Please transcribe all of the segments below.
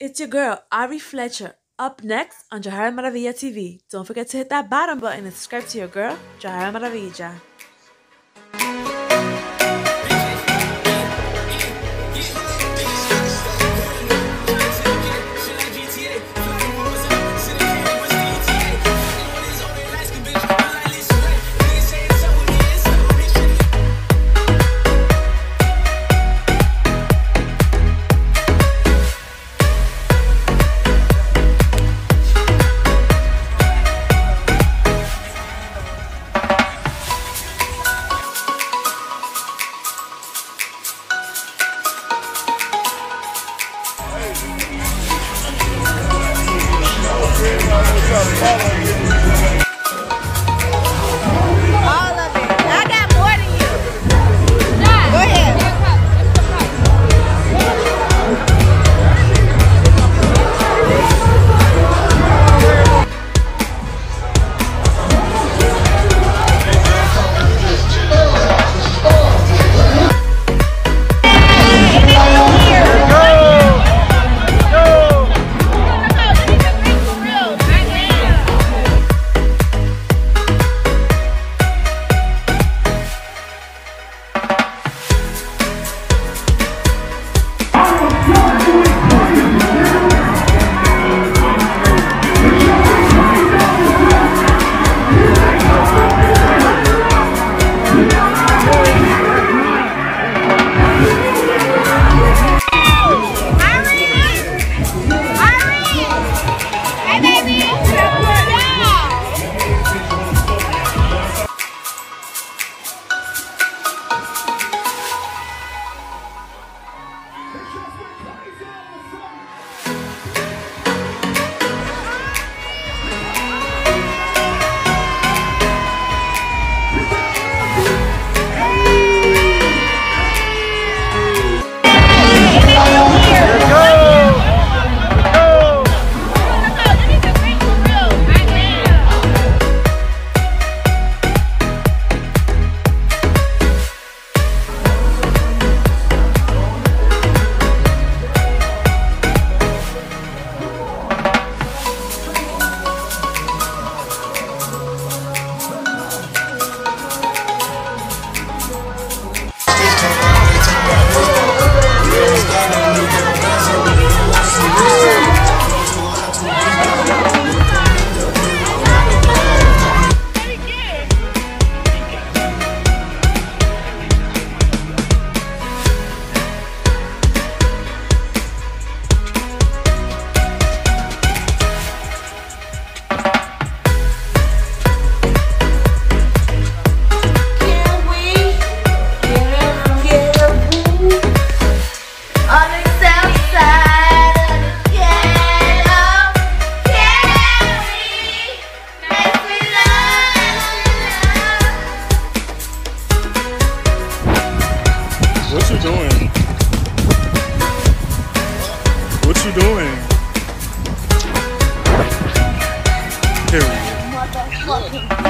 It's your girl, Ari Fletcher. Up next on Jahaira Maravilla TV. Don't forget to hit that bottom button and subscribe to your girl, Jahaira Maravilla.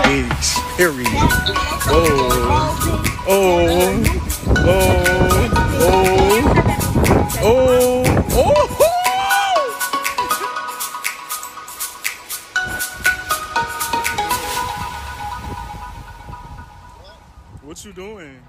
Period. Period. Oh. Oh. Oh. Oh. Oh. Oh. What you doing?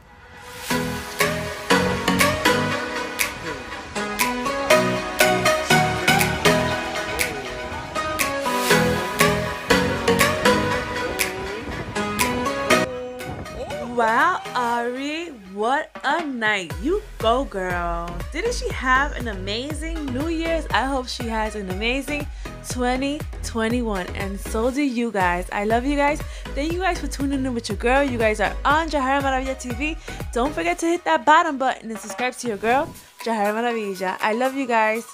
A night. You go, girl. Didn't she have an amazing New Year's? I hope she has an amazing 2021. And so do you guys. I love you guys. Thank you guys for tuning in with your girl. You guys are on Jahaira Maravilla TV. Don't forget to hit that bottom button and subscribe to your girl, Jahaira Maravilla. I love you guys.